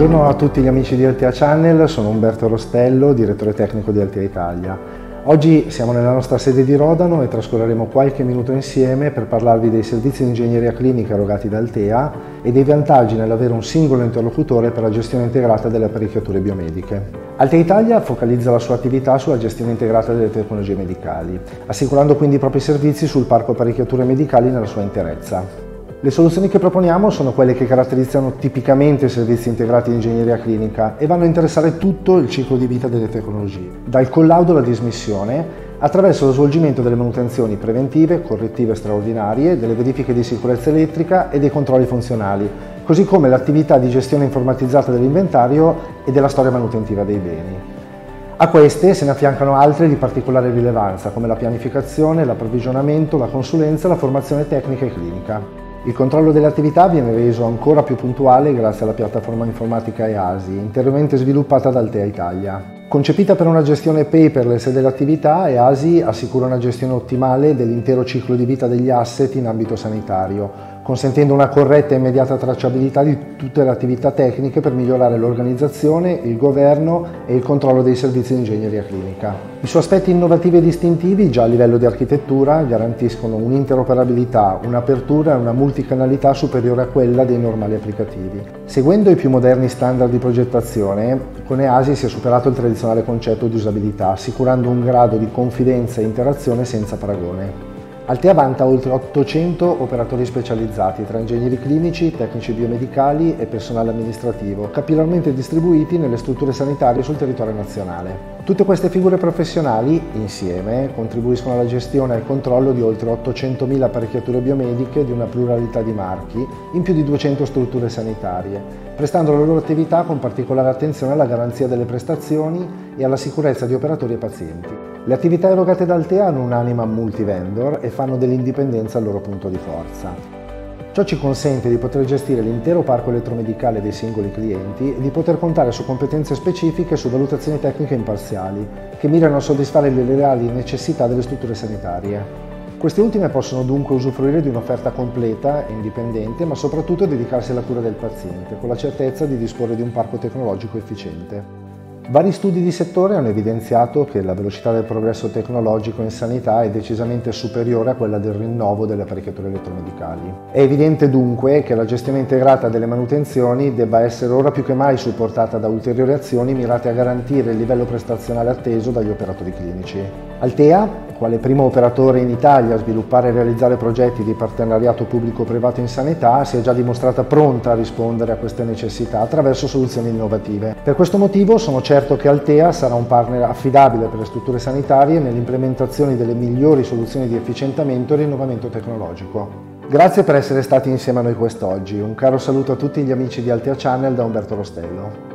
Buongiorno a tutti gli amici di Altea Channel, sono Umberto Rostello, direttore tecnico di Altea Italia. Oggi siamo nella nostra sede di Rodano e trascorreremo qualche minuto insieme per parlarvi dei servizi di ingegneria clinica erogati da Altea e dei vantaggi nell'avere un singolo interlocutore per la gestione integrata delle apparecchiature biomediche. Altea Italia focalizza la sua attività sulla gestione integrata delle tecnologie medicali, assicurando quindi i propri servizi sul parco apparecchiature medicali nella sua interezza. Le soluzioni che proponiamo sono quelle che caratterizzano tipicamente i servizi integrati di ingegneria clinica e vanno a interessare tutto il ciclo di vita delle tecnologie, dal collaudo alla dismissione, attraverso lo svolgimento delle manutenzioni preventive, correttive straordinarie, delle verifiche di sicurezza elettrica e dei controlli funzionali, così come l'attività di gestione informatizzata dell'inventario e della storia manutentiva dei beni. A queste se ne affiancano altre di particolare rilevanza, come la pianificazione, l'approvvigionamento, la consulenza la formazione tecnica e clinica. Il controllo delle attività viene reso ancora più puntuale grazie alla piattaforma informatica EASI, interamente sviluppata da Altea Italia. Concepita per una gestione paperless delle attività, EASI assicura una gestione ottimale dell'intero ciclo di vita degli asset in ambito sanitario, consentendo una corretta e immediata tracciabilità di tutte le attività tecniche per migliorare l'organizzazione, il governo e il controllo dei servizi di ingegneria clinica. I suoi aspetti innovativi e distintivi, già a livello di architettura, garantiscono un'interoperabilità, un'apertura e una multicanalità superiore a quella dei normali applicativi. Seguendo i più moderni standard di progettazione, con EASI si è superato il tradizionale concetto di usabilità, assicurando un grado di confidenza e interazione senza paragone. Altea vanta oltre 800 operatori specializzati tra ingegneri clinici, tecnici biomedicali e personale amministrativo, capillarmente distribuiti nelle strutture sanitarie sul territorio nazionale. Tutte queste figure professionali, insieme, contribuiscono alla gestione e al controllo di oltre 800.000 apparecchiature biomediche di una pluralità di marchi in più di 200 strutture sanitarie, prestando la loro attività con particolare attenzione alla garanzia delle prestazioni e alla sicurezza di operatori e pazienti. Le attività erogate da Altea hanno un'anima multi-vendor e fanno dell'indipendenza il loro punto di forza. Ciò ci consente di poter gestire l'intero parco elettromedicale dei singoli clienti e di poter contare su competenze specifiche e su valutazioni tecniche imparziali, che mirano a soddisfare le reali necessità delle strutture sanitarie. Queste ultime possono dunque usufruire di un'offerta completa e indipendente, ma soprattutto dedicarsi alla cura del paziente, con la certezza di disporre di un parco tecnologico efficiente. Vari studi di settore hanno evidenziato che la velocità del progresso tecnologico in sanità è decisamente superiore a quella del rinnovo delle apparecchiature elettromedicali. È evidente dunque che la gestione integrata delle manutenzioni debba essere ora più che mai supportata da ulteriori azioni mirate a garantire il livello prestazionale atteso dagli operatori clinici. Altea, quale primo operatore in Italia a sviluppare e realizzare progetti di partenariato pubblico-privato in sanità, si è già dimostrata pronta a rispondere a queste necessità attraverso soluzioni innovative. Per questo motivo sono certo che Altea sarà un partner affidabile per le strutture sanitarie nell'implementazione delle migliori soluzioni di efficientamento e rinnovamento tecnologico. Grazie per essere stati insieme a noi quest'oggi. Un caro saluto a tutti gli amici di Altea Channel da Umberto Rostello.